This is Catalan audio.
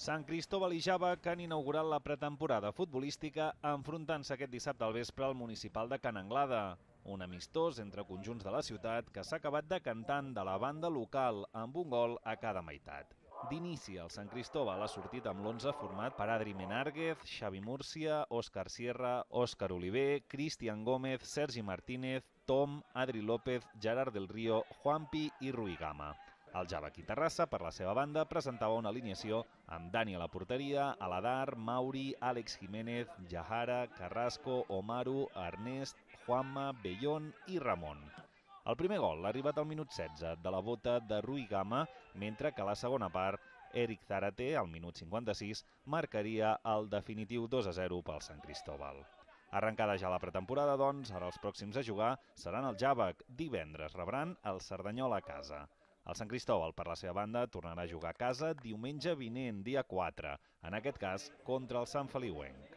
Sant Cristóbal i Java que han inaugurat la pretemporada futbolística enfrontant-se aquest dissabte al vespre al municipal de Can Anglada. Un amistós entre conjunts de la ciutat que s'ha acabat decantant de la banda local amb un gol a cada meitat. D'inici, el Sant Cristóbal ha sortit amb l'11 format per Adri Menárguez, Xavi Múrcia, Òscar Sierra, Òscar Oliver, Cristian Gómez, Sergi Martínez, Tom, Adri López, Gerard del Río, Juanpi i Rui Gama. El Javaquí Terrassa, per la seva banda, presentava una alineació amb Dani a la porteria, Aladar, Mauri, Àlex Jiménez, Jahara, Carrasco, Omaru, Ernest, Juanma, Bellón i Ramon. El primer gol ha arribat al minut 16 de la bota de Rui Gama, mentre que a la segona part Eric Zarate, al minut 56, marcaria el definitiu 2-0 pel Sant Cristóbal. Arrencada ja la pretemporada, doncs, ara els pròxims a jugar seran el Javac. Divendres rebran el Cerdanyola a casa. El Sant Cristóbal, per la seva banda, tornarà a jugar a casa diumenge vinent, dia 4, en aquest cas contra el Sant Feliuenc.